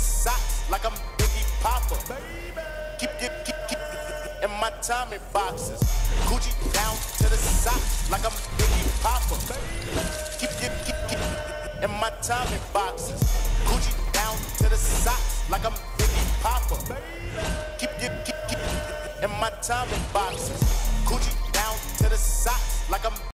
socks like I'm Biggie Papa. Keep your keep, keep, keep in my Tommy boxes. Gucci down to the socks like I'm Biggie Papa. Keep your keep, keep in my Tommy boxes. Gucci down to the socks like I'm Biggie Papa. Keep your keep, keep in my Tommy boxes. Gucci down to the socks like I'm